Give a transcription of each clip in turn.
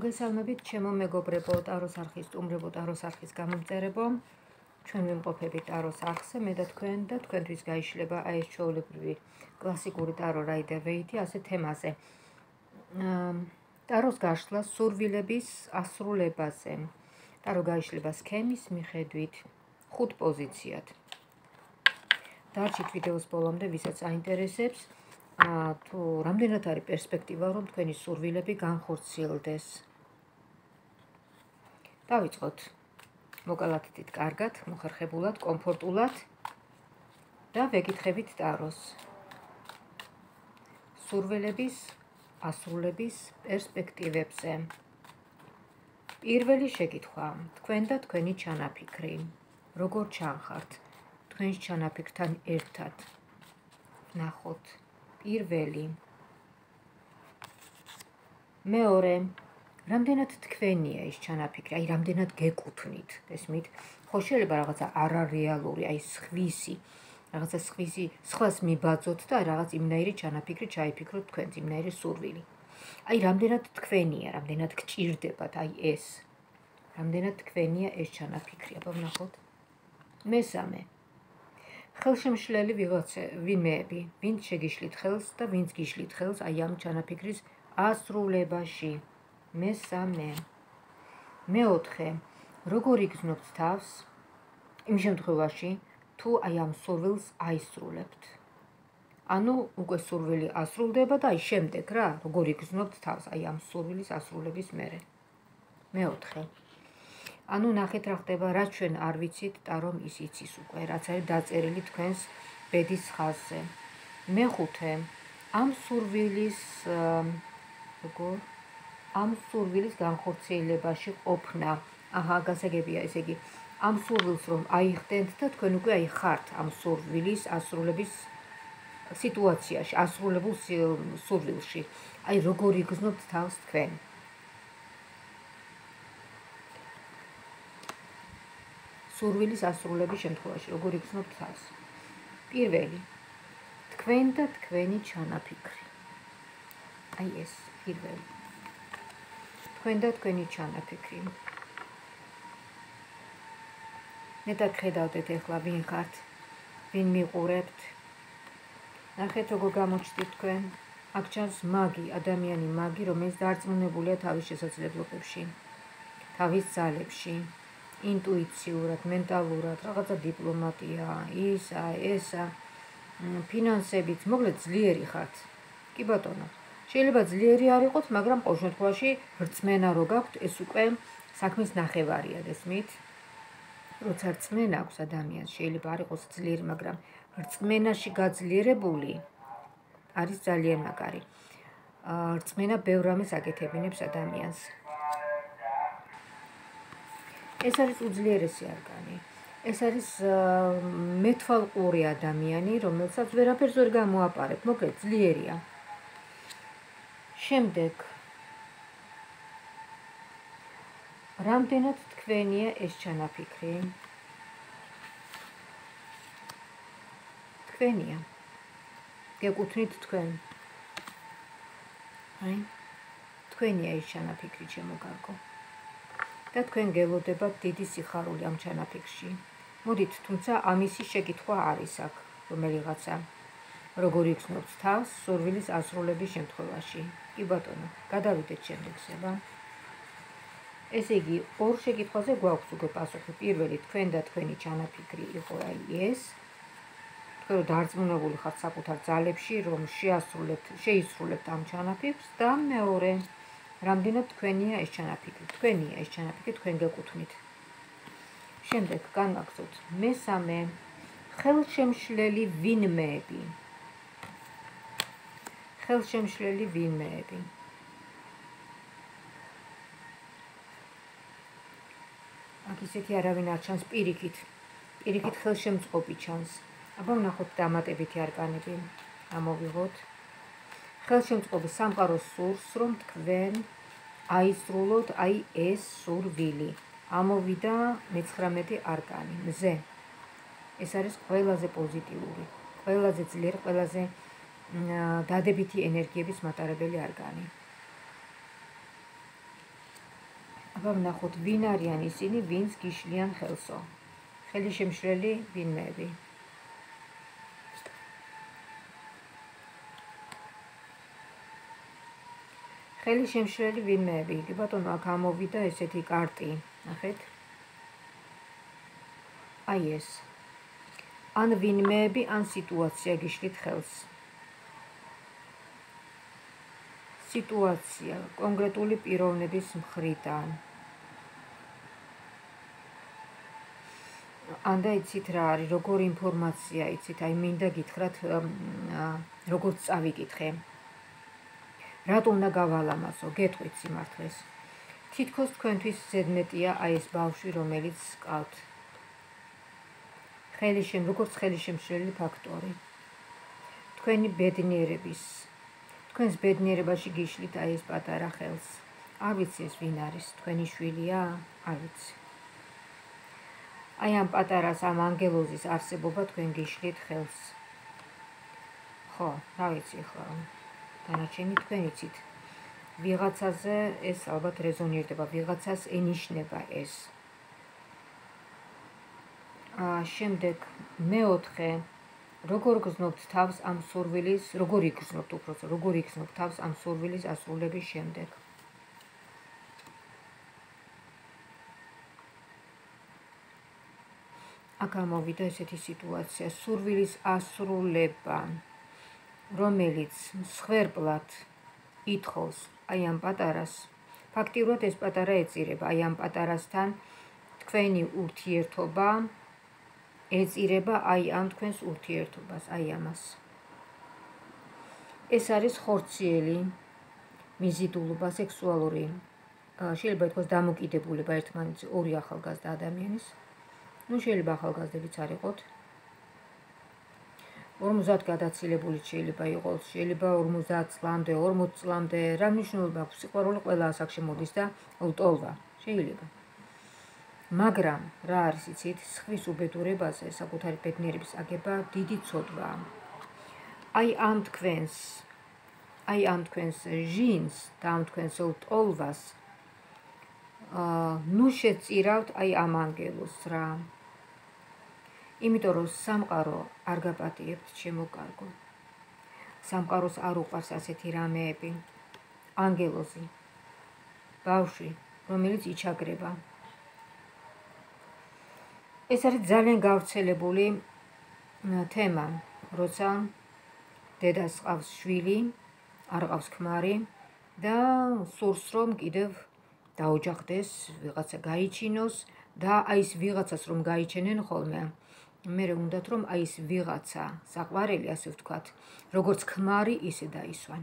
მოგესალმებით ჩემო მეგობრებო ტაროს არხის სტუმრებო ტაროს არხის გამომწერებო. ჩვენ ვიმყოფებით ტაროს არხზე მე და თქვენ და თქვენთვის გაიშლება აი ეს ჩაოლებრივი კლასიკური ტარო რაიდერ ვეითი ასე თემაზე. ტაროს გაშლა სურვილების ასრულებაზე. ტარო გაიშლება სქემის მიხედვით ხუთ პოზიციად. დარჩით ვიდეოს ბოლომდე ვისაც აინტერესებს. თუ რამდენად არის პერსპექტივა რომ თქვენი სურვილები განხორციელდეს დავიწყოთ. მოკალათით კარგად მოხერხებულად კომფორტულად და ვეკითხებით ტაროს. სურვილების ასრულების პერსპექტივებზე. პირველი შეკითხვა. თქვენ და თქვენი ჩანაფიქრი. როგორ ჩანხართ? თქვენს ჩანაფიქრთან ერთად. ნახოთ. პირველი. მეორე რამდენად თქვენია ის ჩანაფიქრი? აი რამდენად გეკუთვნით ესმით ხო შეიძლება რაღაცა არარეალური აი სხვისი რაღაცა სხვისი სხვას მიბაძოთ და რაღაც იმნაირი ჩანაფიქრი ჩაიფიქროთ თქვენ იმნაირი სურვილი. აი რამდენად თქვენია რამდენად გჭირდებათ აი ეს? რამდენად თქვენია ეს ჩანაფიქრი? აბა ვნახოთ. მესამე. ხელშემშლელი ვიღაცა ვინმეები, ვინც შეგიშლით ხელს და ვინც გიშლით ხელს აი ამ ჩანაფიქრის ასრულებაში. მესამე. მეოთხე. როგორ იგზნობთ თავს იმ შემთხვევაში, თუ აი ამ სურვილს აისრულებთ? ანუ უკვე სურვილი ასრულდება და აი შემდეგ რა, როგორ იგზნობთ თავს აი ამ სურვილის ასრულების მერე. მეოთხე. ანუ ნახეთ რა ხდება, რა ჩვენ არ ვიცით, ტარომ ის იცის უკვე, რაც არის დაწერილი თქვენს ბედის ხაზზე. მეხუთე, ამ სურვილის როგორ ამ სურვილის განხორციელებაში ყოფნა. აჰა, გასაგებია ესე იგი. ამ სურვილს რომ აიხდენთ და თქვენ უკვე აი ხართ ამ სურვილის ასრულების სიტუაციაში, ასრულებულ სურვილში. აი როგორ იგზნობთ თავს თქვენ? სურვილის ასრულების შემთხვევაში როგორ იგრძნობთ თავს? პირველი თქვენ და თქვენი ჩანაფიქრი. აი ეს პირველი. თქვენ და თქვენი ჩანაფიქრი. მე დაგხედავდეთ ახლა ვინ ხართ? ვინ მიყურებთ? ნახეთ როგორ გამოჩნდით თქვენ? აქ ჩანს მაგი, ადამიანი მაგი, რომელიც დარწმუნებულია თავის შესაძლებლობებში, თავის ძალებში. ინტუიციურად, მენტალურად, რაღაცა დიპლომატია, ისა, ესა, ფინანსებით, მოკლედ ძლიერი ხართ. კი ბატონო. შეიძლება ძლიერი არ იყოთ, მაგრამ ყოველ შემთხვევაში რწმენა რო გაქვთ, ეს უკვე საქმის ნახევარია, გესმით? როცა რწმენა აქვს ადამიანს, შეიძლება არ იყოს ძლიერი, მაგრამ რწმენაში გაძლიერებული არის ძალიან მაგარი. რწმენა ბევრ რამეს აკეთებინებს ადამიანს. ეს არის უძლიერესი არგანი. ეს არის მეთვალყური ადამიანი, რომელსაც ვერაფერს ვერ გამოაპარებ, მოკლედ ძლიერია. შემდეგ რამდენად თქვენია ეს ჩანაფიქრი? თქვენია. გეკუთვნით თქვენ. აი თქვენია ეს ჩანაფიქრი შემოგარგო. და თქვენ გელოდებათ დიდი სიხარული ამ ჩანაფიქრში. მოდით, თუმცა ამისი შეკითხვა არის აქ, რომელიღაცა როგორ იცნობთ თავს სურვილის ასრულების შემთხვევაში. კი ბატონო, გადავიდეთ შემდეგსება. ესე იგი, ორ შეკითხვაზე გვაქვს უკვე პასუხი. პირველი, თქვენ და თქვენი ჩანაფიქრი იყო აი ეს. თქვენ რომ დარწმუნებული ხართ საკუთარ ძალებში, რომ შეასრულებთ, შეისრულებთ ამ ჩანაფიქრს და მეორე, რამდენად თქვენია ეს ჩანაფიქრი? თქვენია ეს ჩანაფიქრი, თქვენ გეკუთვნით. შემდეგ განვაგზავნოთ მესამე ხელშემშლელი ვინმეები. ხელშემშლელი ვინმეები. აქ ისეთი არავინ არ ჩანს პირიქით. პირიქით ხელშემწყობი ჩანს. აბა ვნახოთ დამატებითი არკანები. ამოვიღოთ. ხელშემწყობი სამყაროს სურს, რომ თქვენ აისრულოთ აი ეს სურვილი. ამოვიდა მე-19 არკანი, მზე. ეს არის ყველაზე პოზიტიური, ყველაზე ძლიერ, ყველაზე დადებითი ენერგიების მატარებელი არკანი. აბა ვნახოთ ვინ არიან ისინი, ვინც გიშლიან ხელსო. ხელი შემშრელი ვინმეები. ხელი შემშრელი ვინმეები. კი ბატონო, აქ ამოვიდა ესეთი კარტი. ნახეთ. აი ეს. ან ვინმეები, ან სიტუაცია გიშლით ხელს. სიტუაცია კონკრეტული პიროვნების მხრიდან. анда იცით რა არის, როგორი ინფორმაცია იცით, აი მინდა გითხრათ, როგორც წავიკითხე. რატო უნდა გავალამაზო, გეტყვით სიმართლეს. თითქოს თქვენთვის ზედმეტია აი ეს ბავშვი, რომელიც ყავთ. ხელი შენ, როგორც ხელი შემშლელი ფაქტორი. თქვენი ბედნიერების თქვენს ბედნიერებაში გიშლით აი ეს პატარა ხელს. არ ვიცი ეს ვინ არის, თქვენი შვილია? არ ვიცი. აი ამ პატარას ამ ანგელოზის არსებობა თქვენ გიშლით ხელს. ხო, რა ვიცი ხო. დანარჩენი თქვენ იცით. ვიღაცაზე ეს ალბათ რეზონირდება, ვიღაცას ენიშნება ეს. აა შემდეგ მეოთხე როგორ გზნობთ თავს ამ სურვილის, როგორ იგზნობთ უბრალოდ, როგორ იგზნობთ თავს ამ სურვილის ასრულების შემდეგ? აქ ამოვიდა ესეთი სიტუაცია, სურვილის ასრულება, რომელიც მსხვერპლად ითხოვს აი ამ პატარას. ფაქტიურად ეს პატარა ეწირება აი ამ პატარასთან თქვენი ურთიერთობა, ეწირება აი ამ თქვენს ურთიერთობას, აი ამას. ეს არის ხორციელი მიზიდულობა სექსუალური. შეიძლება ითქვას დამოკიდებულება ერთმანეთზე ორი ახალგაზრდა ადამიანის. ну შეიძლება ახალგაზრდებიც არ იყოთ. 50 გადაცილებული შეიძლება იყოს, შეიძლება 50 წლამდე, 40 წლამდე, რა მნიშვნელობა აქვს სიყვარული ყველა ასაკში მოდის და ლტოლვა. შეიძლება. მაგრამ რა არის იცით სხვის უბედურებაზე საკუთარი ბედნიერების აგება დიდი ცოდვაა. აი ამ თქვენს აი ამ თქვენს ჟინს და ამ თქვენს ოლტოლვას აა ნუ შეწირავთ აი ამ ანგელოს რა. იმიტომ რომ სამყარო არ გაპატიებთ ჩემო კარგო სამყაროს არ უყარს ასეთი რამეები. ანგელოზი ბავშვი რომელიც იჩაგრება ეს არის ძალიან გავრცელებული თემა, როცა დედას ყავს შვილი, არ ყავს ქმარი და სურს რომ კიდევ დაოჯახდეს, ვიღაცა გაიჩინოს და აი ეს ვიღაცას რომ გაიჩენენ ხოლმე. მე რა უნდათ რომ აი ეს ვიღაცა საყვარელი ასე ვთქვათ, როგორც ქმარი ისე დაისვან.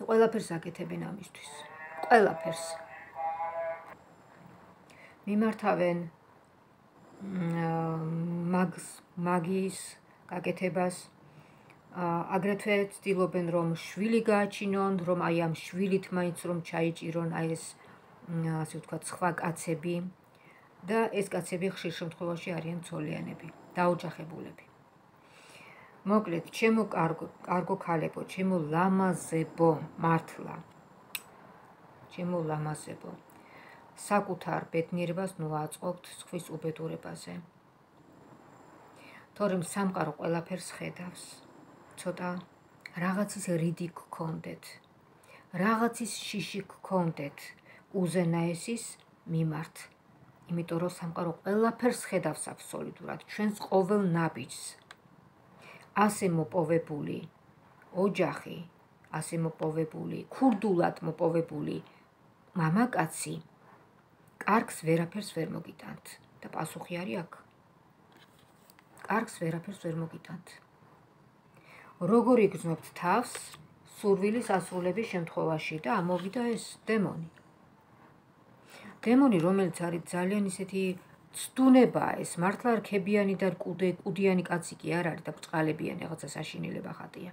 ყველაფერს აკეთებენ ამისთვის. ყველაფერს. მიმართავენ მაგს მაგის გაკეთებას აგრეთვე ცდილობენ რომ შვილი გააჩინონ, რომ აი ამ შვილით მაინც რომ ჩაიჭირონ აი ეს ასე ვთქვათ სხვა კაცები და ეს კაცები ხშირ შემთხვევაში არიან ცოლიანები, დაოჯახებულები. მოკლედ, ჩემო კარგო, კარგო ქალებო, ჩემო ლამაზებო, მართლა. ჩემო ლამაზებო. საკუთარ ბედნიერებას ნუაწყობთ სხვის უბედურებაზე. თორემ სამყარო ყველაფერს ხედავს. ცოტა რაღაცის რიდი გქონდეთ. რაღაცის შიში გქონდეთ უზენაესის მიმართ. იმიტომ რომ სამყარო ყველაფერს ხედავს აბსოლუტურად, ჩვენს ყოველ ნაბიჯს. ასე მოპოვებული ოჯახი, ასე მოპოვებული, ქურდულად მოპოვებული მამაკაცი კარგს ვერაფერს ვერ მოგიტანთ და პასუხი არის აქ. კარგს ვერაფერს ვერ მოგიტანთ. როგორ იგრძნობთ თავს სურვილის ასრულების შემთხვევაში და ამოვიდა ეს დემონი. დემონი, რომელიც არის ძალიან ისეთი ცდუნება ეს მართლა რქებიანი და კუდე კუდიანი კაცი კი არ არის და ბწყალებიანი რაღაცა საშინელება ხატია.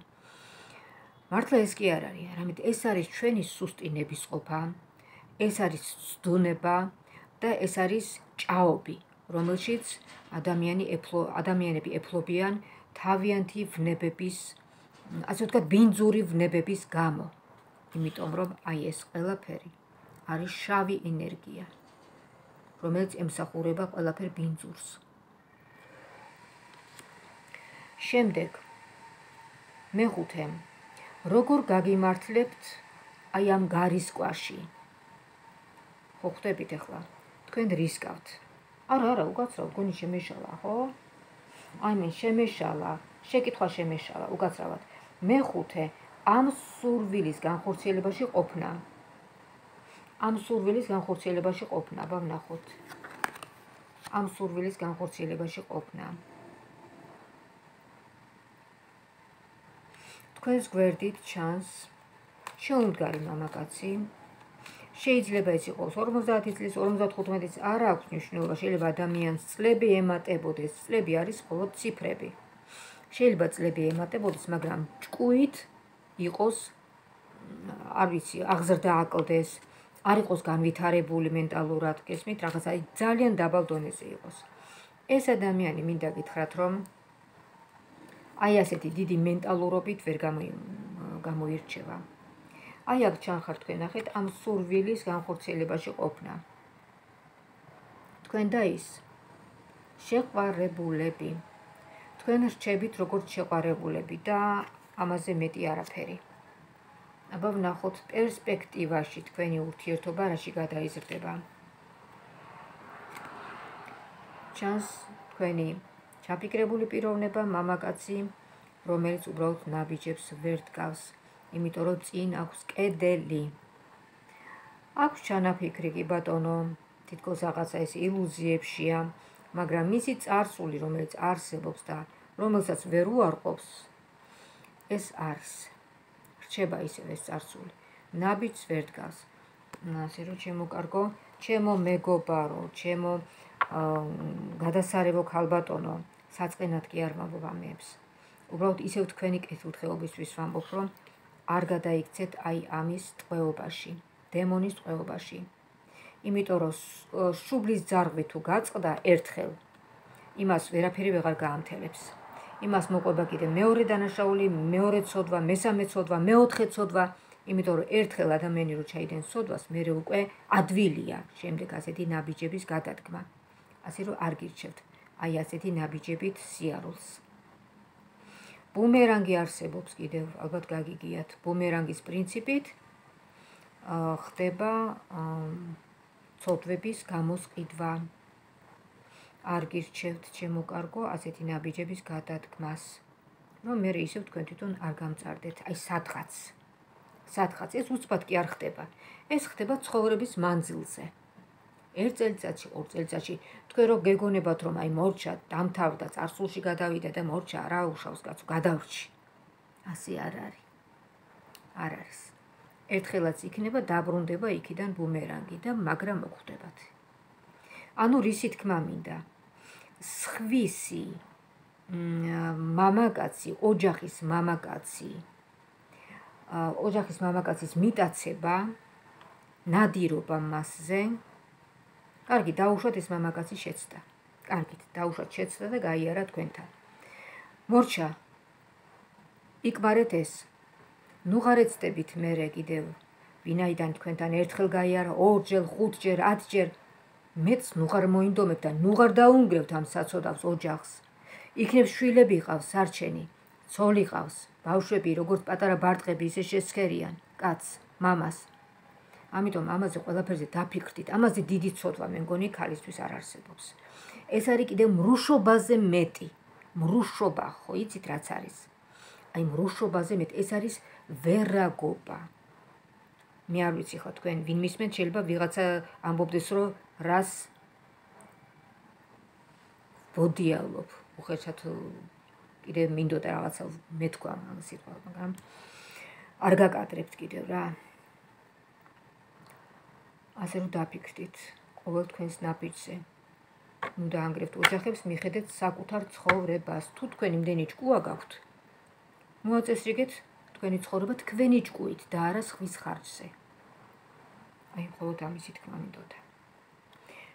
მართლა ეს კი არ არის, არამედ ეს არის ჩვენი სუსტი ნებისყოფა. ეს არის ცდუნება და ეს არის ჭაობი, რომელშიც ადამიანი ეფლო ადამიანები ეფლობიან თავიანთი ვნებების ასე ვთქვათ ბინძური ვნებების გამო. იმიტომ რომ აი ეს ყველაფერი არის შავი ენერგია, რომელიც ემსახურება ყველაფერ ბინძურს. შემდეგ მეხუთე როგორ გაგიმართლებთ აი ამ გარისკვაში? ხო ხვდებით ახლა? თქვენ რისკავთ. არა, არა, უკაცრავ, გონი შემეშალა, ხო? აი მე შემეშალა, შეკითხვა შემეშალა, უკაცრავად. მეხუთე ამ სურვილის განხორციელებაში ყოფნა. ამ სურვილის განხორციელებაში ყოფნა, აბა ვნახოთ. ამ სურვილის განხორციელებაში ყოფნა. თქვენს გვერდით ჩანს შეუმდგარი მამაკაცი. შეიძლება ეს იყოს 50 წლის, 55 წლის, არ აქვს მნიშვნელობა, შეიძლება ადამიანს წლები ემატებოდეს, წლები არის მხოლოდ ციფრები. შეიძლება წლები ემატებოდეს, მაგრამ ჭკუით იყოს არ ვიცი, აღზრდა აკლდეს, არ იყოს განვითარებული მენტალურად, გესმით, რაღაც აი ძალიან დაბალ დონეზე იყოს. ეს ადამიანი მინდა გითხრათ, რომ აი ასეთი დიდი მენტალურობით ვერ გამოირჩევა. აი აქ ჩანხარ თქვენ ნახეთ ამ სურვილის განხორციელებაში ყოფნა. თქვენ და ის შეყვარებულები. თქვენ რჩებით როგორც შეყვარებულები და ამაზე მეტი არაფერი. აბა ვნახოთ პერსპექტივაში თქვენი ურთიერთობა რაში გადაიზრდება. ჩანს თქვენი ჩაფიქრებული პიროვნება მამაკაცი რომელიც უბრალოდ ნაბიჯებს ვერ დგავს იმიტომ რომ წინ აქვს კედელი. აქვს ჩანაფიქრი კი ბატონო, თითქოს რაღაცა ეს ილუზიებშია, მაგრამ მისი царსული, რომელიც არსებობს და რომელსაც ვერ უარყოფს, ეს არის. რჩება ისევ ეს царსული. ნაბიჯს ვერ დგას. ასე რომ შემოკარგო, ჩემო მეგობარო, ჩემო გადასარევო ქალბატონო, საწყენად კი არ ვამბობ ამებს. უბრალოდ ისევ თქვენი კეთილდღეობისთვის ვამბობ, რომ არ გადაიქცეთ აი ამის ტყვეობაში, დემონის ტყვეობაში. იმიტომ რომ შუბლის ძარღვი თუ გაწყდა ერთხელ, იმას ვერაფერი ვეღარ გაამთელებს. იმას მოყვება კიდე მეორე დანაშაული, მეორე ცოდვა, მესამე ცოდვა, მეოთხე ცოდვა, იმიტომ რომ ერთხელ ადამიანი რო ჩაიდენ სოდვას, მე უკვე ადვილია შემდეგ ასეთი ნაბიჯების გადადგმა. ასე რომ არ გირჩევთ. აი ასეთი ნაბიჯებით სიარულს. ბუმერანგი არსებობს კიდევ, ალბათ გაგიგიათ, ბუმერანგის პრინციპით ხდება ცოდვების გამოსყიდვა. არ გირჩევთ ჩემო კარგო ასეთი ნაბიჯების გადადგმას. რომ მე ისევ თქვენ თვითონ არ გამწარდეთ, აი სადღაც. სადღაც ეს უცბად კი არ ხდება. ეს ხდება ცხოვრების მანძილზე. ერთ წელიწადში, ორ წელიწადში თქვენ რო გეგონებათ რომ აი მორჩა დამთავრდა, წარსულში გადავიდა და მორჩა არა უშავს კაცო, გადავრჩი. ასე არ არის. არ არის. ერთხელაც იქნება დაბრუნდება იქიდან ბუმერანგი და მაგრამ მოხვდებათ. ანუ რისი თქმა მინდა? სხვისი მამაკაცი, ოჯახის მამაკაცი, ოჯახის მამაკაცის მიტაცება, ნადირობა მასზე კარგი, დაუშვათ ეს მამაკაცი შეცდა. კარგით, დაუშვათ შეცდა და გაიარა თქვენთან. მორჩა. იკმარეთ ეს. ნუ ღარეცდებით მე კიდევ. ვინაიდან თქვენთან ერთხელ გაიარა, ორჯერ, ხუთჯერ, ათჯერ მეც ნუ ღარ მოინდომებ და ნუ ღარ დაუნგრევთ ამ საწოდავს ოჯახს. იქნებ შვილები ყავს სარჩენი, ცოლი ყავს, ბავშვები როგორც პატარა ბარტყები ისე შეცხერიან, კაც, მამას. ამიტომ ამაზე ყველაფერზე დაფიქრდით. ამაზე დიდი ცოდვა მე მგონი ქალისთვის არ არსებობს. ეს არის კიდე მრუშობაზე მეტი. მრუშობა, ხო, იცით რაც არის? აი მრუშობაზე მეტი, ეს არის ვერაგობა. მე არ ვიცი ხო თქვენ ვინ მისმენთ შეიძლება ვიღაცა ამბობდეს რომ რას ბოდიალობ. უხეშად კიდე მინდოდა რაღაცა მეთქვა ამ სიტყვა, მაგრამ არ გაკადრებთ კიდევ რა. ასე რომ დაფიქრდით ყოველ თქვენს ნაბიჯზე. ნუ დაანგრევთ ოჯახებს, მიხედეთ საკუთარ ცხოვრებას. თუ თქვენ იმდენი ჭკუა გაქვთ, მოაწესრიგეთ თქვენი ცხოვრება თქვენი ჭკუით და არა სხვის ხარჯზე. აი, მხოლოდ ამისი თქმა მინდოდა.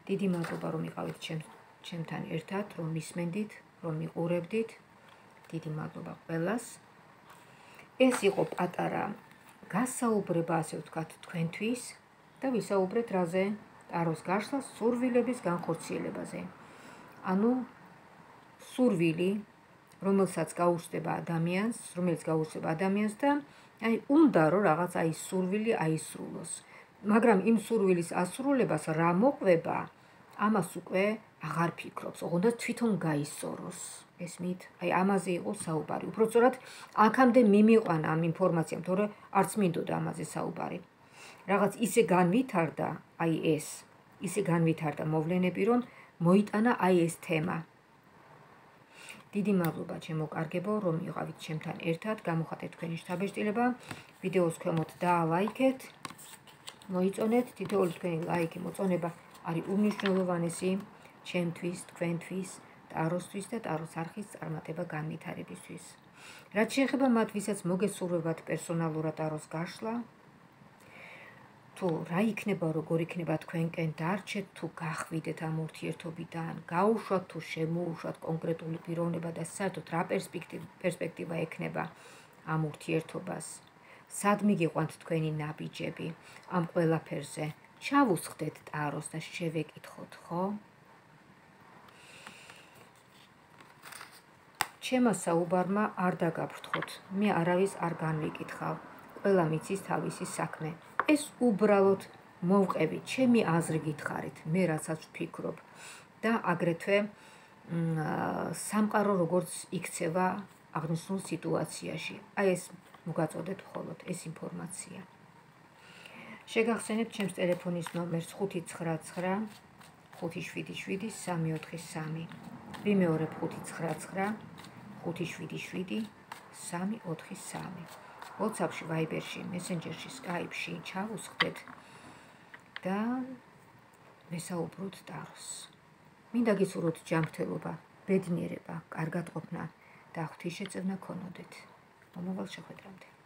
დიდი მადლობა რომ იყავით ჩემ ჩემთან ერთად, რომ მისმენდით, რომ მიყურებდით. დიდი მადლობა ყველას. ეს იყო პატარა გასაუბრება, ასე ვთქვათ, თქვენთვის. და ვისაუბრეთ რაზე? ტაროს გაშლა სურვილების განხორციელებაზე. ანუ სურვილი, რომელსაც გაუშვება ადამიანს, რომელიც გაუშვება ადამიანს და აი უნდა რომ რაღაც აი სურვილი აისრულოს. მაგრამ იმ სურვილის ასრულებას რა მოყვება? ამას უკვე აღარ ფიქრობს, ოღონდ თვითონ გაისწოროს. ესმით? აი ამაზე იყო საუბარი. უბრალოდ აქამდე მიმიყვანა ამ ინფორმაციამ, თორე არც მინდოდა ამაზე საუბარი. რაღაც ისე განვითარდა, აი ეს, ისე განვითარდა მოვლენები, რომ მოიტანა აი ეს თემა. დიდი მადლობა ჩემო კარგებო, რომ იყავით ჩემთან ერთად, გამოხატეთ თქვენი შთაბეჭდილება. ვიდეოს ქვემოთ დაალაიქეთ. მოიწონეთ თითოეული თქვენი ლაიქი, მოწონება არის უნიშნულოვანესი ჩემთვის, თქვენთვის, ტაროსთვის და ტაროს არხის წარმატება განვითარებისთვის. რაც შეეხება მათ, ვისაც მოგესურვებათ პერსონალურად ტაროს გაშლა, თუ რა იქნება, როგორ იქნება თქვენკენ დარჩეთ თუ გახვიდეთ ამ ურთიერთობიდან, გაუშვათ თუ შემოუშვათ კონკრეტული პიროვნება და საერთოდ რა პერსპექტივა ექნება ამ ურთიერთობას. სად მიგიყვანთ თქვენი ნაბიჯები ამ ყველაფერზე? ჩავუსხდეთ ტაროს და შევეკითხოთ, ხო? ჩემო საუბარმა არ დაგაფრთხოთ. მე არავის არ განვიკითხავ. ყველა მიცის თავისი საქმე. ეს უბრალოდ მოვყევი, ჩემი აზრი გითხარით, მე რასაც ვფიქრობ და აგრეთვე სამყარო როგორც იქცევა აღნიშნულ სიტუაციაში. აი ეს მოგაწოდეთ მხოლოდ ეს ინფორმაცია. შეგახსენებთ ჩემს ტელეფონის ნომერს 599 577 343. ვიმეორებ 599 577 343. WhatsApp-ში, Viber-ში, Messenger-ში, Skype-ში ჩავუსხდეთ და მესაუბროთ დარს. მინდა გისურვოთ ჯანმრთელობა, ბედნიერება, კარგად ყოფნა და ღვთის შეწევნა ქონოდეთ. მომავალ შეხვედრამდე.